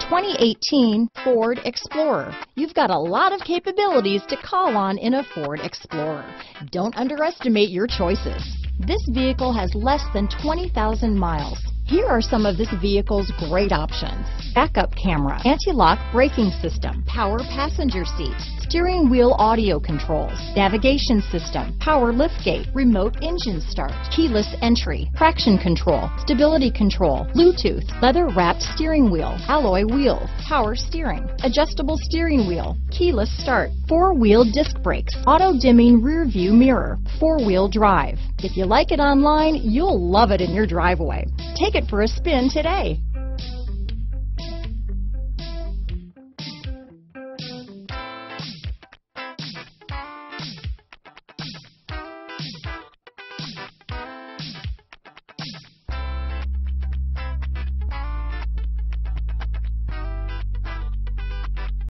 2018 Ford Explorer. You've got a lot of capabilities to call on in a Ford Explorer. Don't underestimate your choices. This vehicle has less than 20,000 miles. Here are some of this vehicle's great options. Backup camera, anti-lock braking system, power passenger seat, steering wheel audio controls, navigation system, power liftgate, remote engine start, keyless entry, traction control, stability control, Bluetooth, leather wrapped steering wheel, alloy wheels, power steering, adjustable steering wheel, keyless start, four wheel disc brakes, auto dimming rear view mirror, four wheel drive. If you like it online, you'll love it in your driveway. Take it for a spin today.